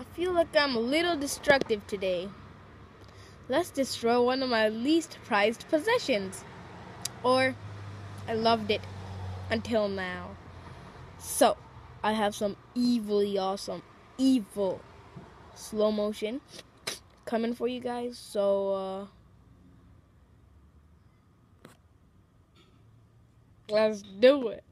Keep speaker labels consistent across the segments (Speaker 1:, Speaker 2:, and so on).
Speaker 1: I feel like I'm a little destructive today. Let's destroy one of my least prized possessions. Or, I loved it until now. So, I have some evilly awesome, evil slow motion coming for you guys. So, uh, let's do it.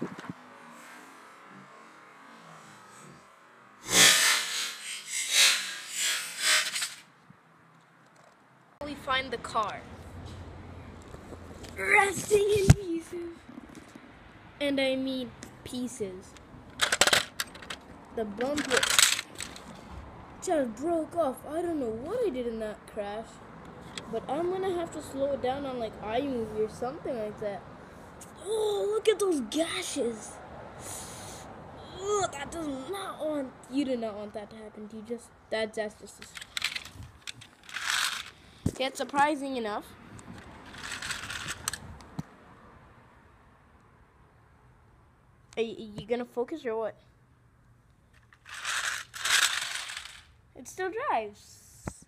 Speaker 1: We find the car. Resting in pieces. And I mean pieces. The bumper just broke off. I don't know what I did in that crash. But I'm gonna have to slow it down on like iMovie or something like that. Oh, look at those gashes. Oh, that does not want you do not want that to happen you. Just that that's just Yet surprising enough. Are you gonna focus or what? It still drives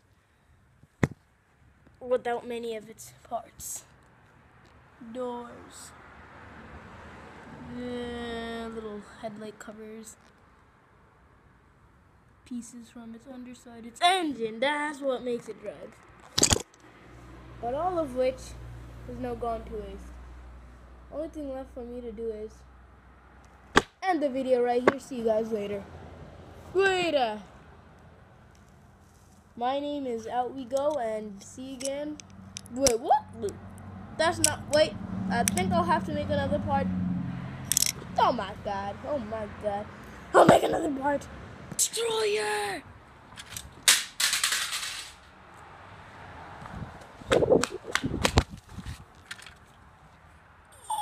Speaker 1: without many of its parts. Doors, the little headlight covers, pieces from its underside, its engine. That's what makes it drive but all of which is now gone to waste. Only thing left for me to do is end the video right here. See you guys later. Later. My name is Out We Go, and see you again. Wait, what? That's not. Wait, I think I'll have to make another part. Oh my god. Oh my god. I'll make another part. Destroyer!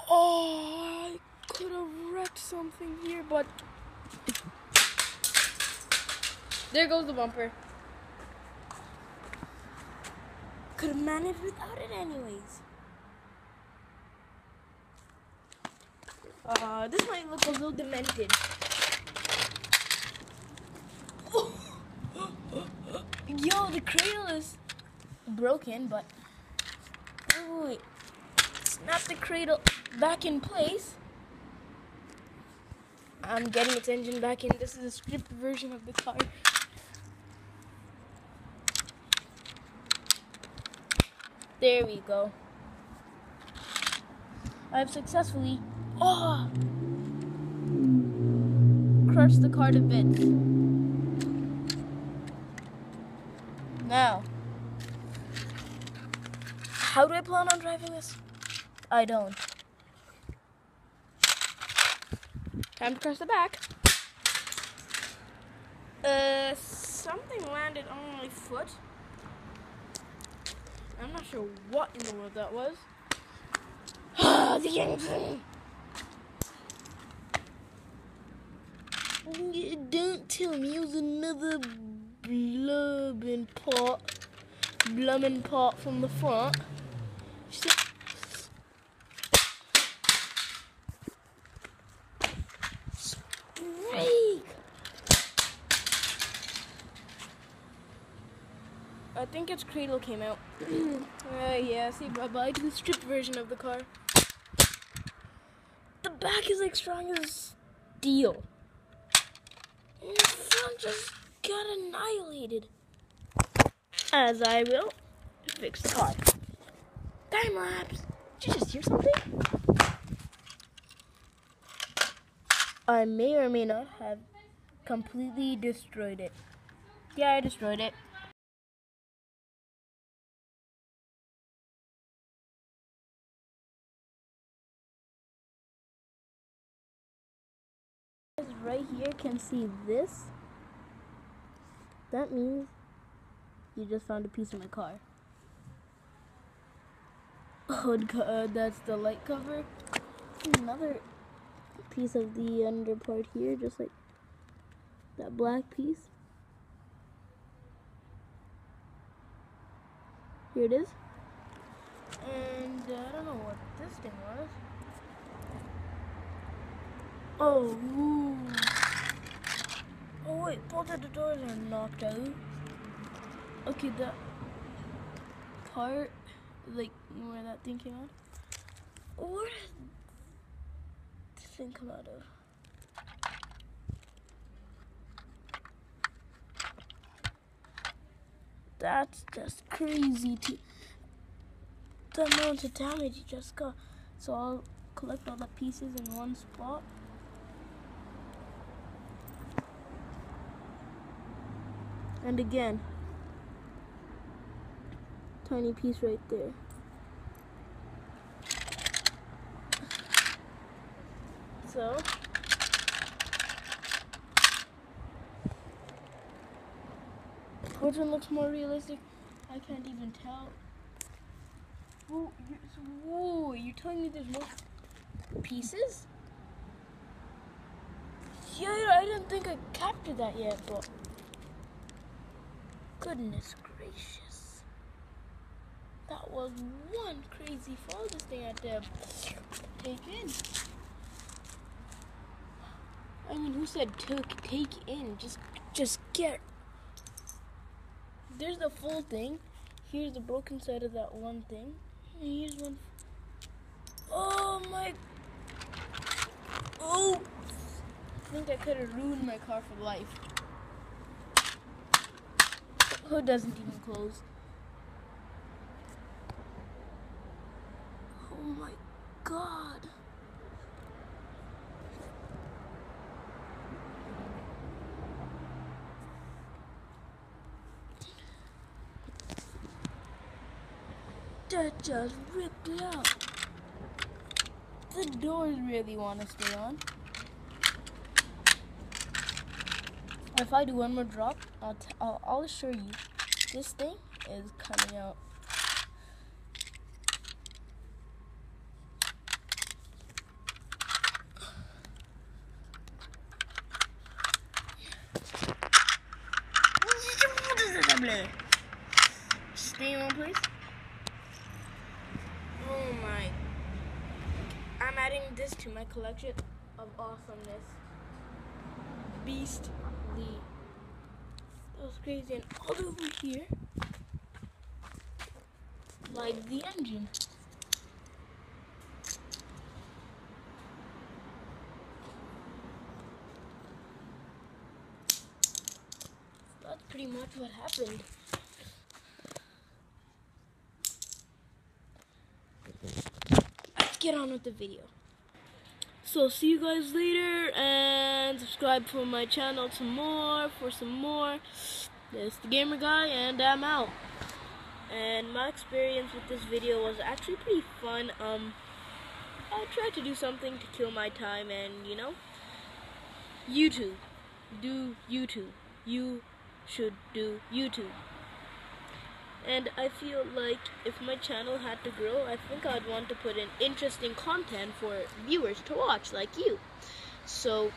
Speaker 1: Oh, I could have wrecked something here, but there goes the bumper. Could have managed without it, anyways. Uh, this might look a little demented. Yo, the cradle is broken, but oh, wait, snap the cradle back in place. I'm getting its engine back in. This is a stripped version of the car. There we go. I've successfully oh, crushed the car to bits. Now, how do I plan on driving this? I don't. Time to cross the back. Uh, something landed on my foot. I'm not sure what in the world that was. The engine! Don't tell me it was another blubbing pot. Blubbing pot from the front. I think its cradle came out. uh, yeah, see, bye-bye to the stripped version of the car. The back is like strong as steel. And the just got annihilated. As I will fix the car. Time lapse. Did you just hear something? I may or may not have completely destroyed it. Yeah, I destroyed it. Right here can see this. That means you just found a piece of my car. Hood, co- uh, that's the light cover. Another piece of the under part here, just like that black piece. Here it is. And uh, I don't know what this thing was. Oh, ooh. Wait, both of the doors are knocked out. Okay, that part, like where that thing came out. Where did this thing come out of? That's just crazy the amount of damage you just got. So I'll collect all the pieces in one spot. And again, tiny piece right there. So, which one looks more realistic? I can't even tell. Whoa, you're, whoa, you're telling me there's more pieces? Yeah, I didn't think I captured that yet, but goodness gracious. That was one crazy fall this thing had to take in. I mean, who said took take in? Just just get. There's the full thing. Here's the broken side of that one thing. And here's one. Oh my. Oh. I think I could have ruined my car for life. Hood doesn't even close. Oh my god. That just ripped it out. The doors really want to stay on. If I do one more drop, I'll, t- I'll, I'll assure you this thing is coming out. Stay in one place. Oh my. I'm adding this to my collection of awesomeness. Beastly. That was crazy. And all over here, like the engine. That's pretty much what happened. Let's get on with the video. So see you guys later and subscribe for my channel some more for some more. This is the gamer guy and I'm out. And my experience with this video was actually pretty fun. Um I tried to do something to kill my time and you know YouTube. Do YouTube. You should do YouTube. And I feel like if my channel had to grow, I think I'd want to put in interesting content for viewers to watch, like you. So,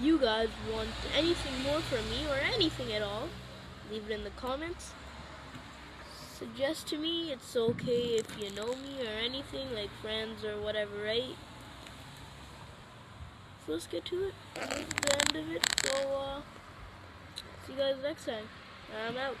Speaker 1: you guys want anything more from me or anything at all, leave it in the comments. Suggest to me, it's okay if you know me or anything, like friends or whatever, right? So let's get to it. This is the end of it. So, uh, see you guys next time. I'm out.